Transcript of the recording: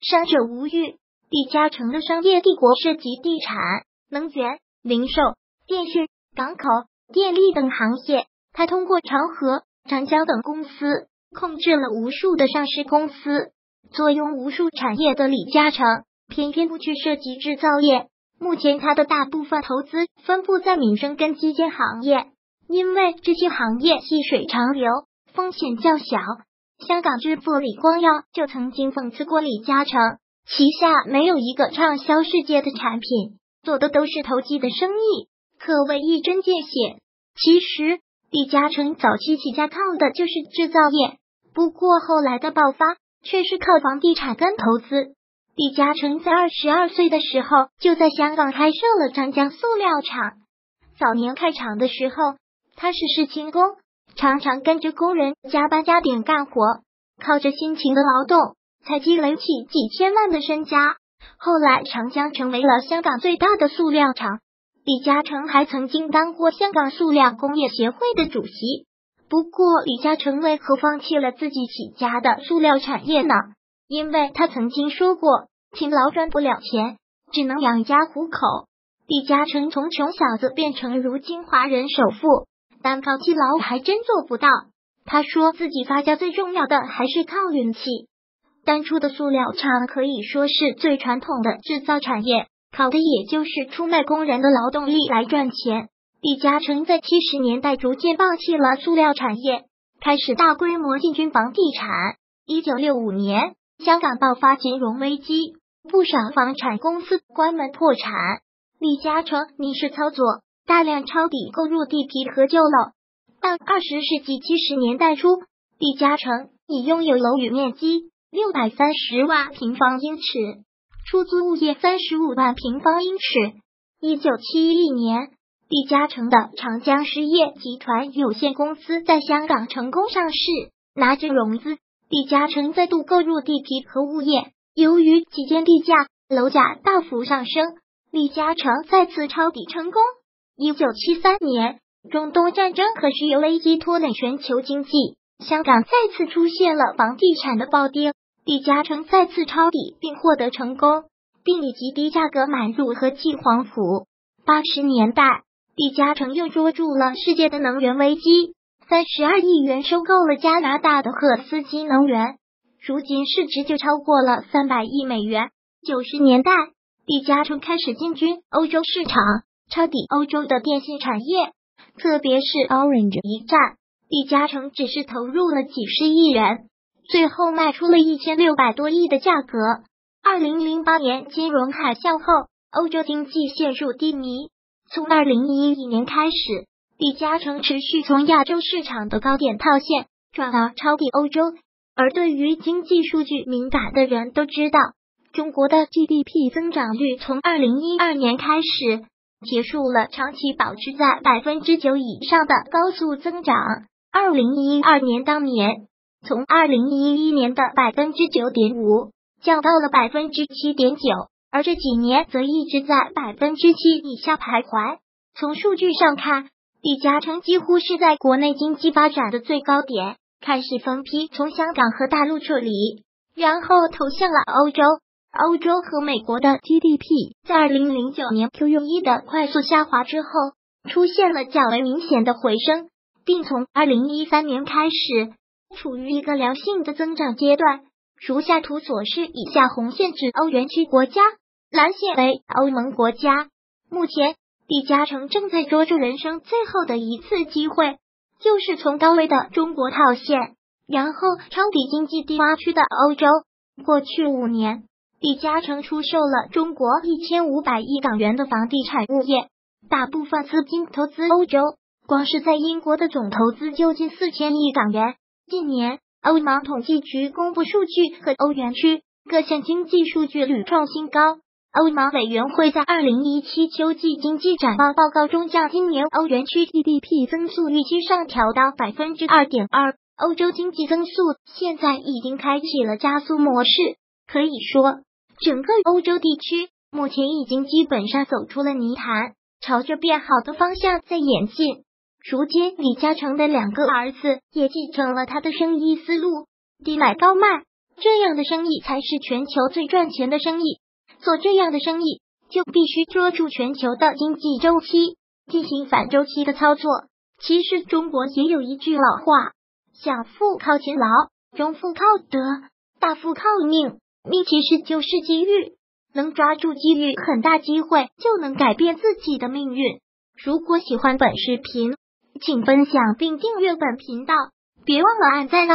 商者无欲。李嘉诚的商业帝国涉及地产、能源、零售、电讯、港口、电力等行业。他通过长河、长江等公司，控制了无数的上市公司，坐拥无数产业的李嘉诚，偏偏不去涉及制造业。目前，他的大部分投资分布在民生跟基建行业，因为这些行业细水长流，风险较小。香港之父李光耀就曾经讽刺过李嘉诚。旗下没有一个畅销世界的产品，做的都是投机的生意，可谓一针见血。其实李嘉诚早期起家靠的就是制造业，不过后来的爆发却是靠房地产跟投资。李嘉诚在二十二岁的时候就在香港开设了张江塑料厂。早年开厂的时候，他是试轻工，常常跟着工人加班加点干活，靠着辛勤的劳动。才积累起几千万的身家。后来，长江成为了香港最大的塑料厂。李嘉诚还曾经当过香港塑料工业协会的主席。不过，李嘉诚为何放弃了自己起家的塑料产业呢？因为他曾经说过：“勤劳赚不了钱，只能养家糊口。”李嘉诚从穷小子变成如今华人首富，但靠勤劳还真做不到。他说自己发家最重要的还是靠运气。当初的塑料厂可以说是最传统的制造产业，靠的也就是出卖工人的劳动力来赚钱。李嘉诚在七十年代逐渐放弃了塑料产业，开始大规模进军房地产。一九六五年，香港爆发金融危机，不少房产公司关门破产。李嘉诚逆势操作，大量抄底购入地皮和旧楼。到二十世纪七十年代初，李嘉诚已拥有楼宇面积。六百三十万平方英尺，出租物业三十五万平方英尺。一九七一年，李嘉诚的长江实业集团有限公司在香港成功上市，拿着融资，李嘉诚再度购入地皮和物业。由于期间地价、楼价大幅上升，李嘉诚再次抄底成功。一九七三年，中东战争和石油危机拖累全球经济，香港再次出现了房地产的暴跌。李嘉诚再次抄底并获得成功，并以极低价格买入和记黄埔。八十年代，李嘉诚又捉住了世界的能源危机，三十二亿元收购了加拿大的赫斯基能源，如今市值就超过了三百亿美元。九十年代，李嘉诚开始进军欧洲市场，抄底欧洲的电信产业，特别是 Orange 一战，李嘉诚只是投入了几十亿元。最后卖出了一千六百多亿的价格。二零零八年金融海啸后，欧洲经济陷入低迷。从二零一一年开始，李嘉诚持续从亚洲市场的高点套现，转而抄底欧洲。而对于经济数据敏感的人都知道，中国的 GDP 增长率从二零一二年开始结束了长期保持在百分之九以上的高速增长。二零一二年当年。从二零一一年的百分之九点五降到了百分之七点九，而这几年则一直在百分之七以下徘徊。从数据上看，李嘉诚几乎是在国内经济发展的最高点，开始分批从香港和大陆撤离，然后投向了欧洲。欧洲和美国的 GDP 在二零零九年 Q 一的快速下滑之后，出现了较为明显的回升，并从二零一三年开始。处于一个良性的增长阶段。如下图所示，以下红线指欧元区国家，蓝线为欧盟国家。目前，李嘉诚正在捉住人生最后的一次机会，就是从高位的中国套现，然后抄底经济低洼区的欧洲。过去五年，李嘉诚出售了中国一千五百亿港元的房地产物业，大部分资金投资欧洲，光是在英国的总投资就近四千亿港元。近年，欧盟统计局公布数据和欧元区各项经济数据屡创新高。欧盟委员会在二零一七秋季经济展望报告中，将今年欧元区 GDP 增速预期上调到百分之二点二。欧洲经济增速现在已经开启了加速模式，可以说，整个欧洲地区目前已经基本上走出了泥潭，朝着变好的方向在演进。如今，李嘉诚的两个儿子也继承了他的生意思路，低买高卖，这样的生意才是全球最赚钱的生意。做这样的生意，就必须捉住全球的经济周期，进行反周期的操作。其实中国也有一句老话：小富靠勤劳，中富靠德，大富靠命。命其实就是机遇，能抓住机遇，很大机会就能改变自己的命运。如果喜欢本视频，请分享并订阅本频道，别忘了按赞哦。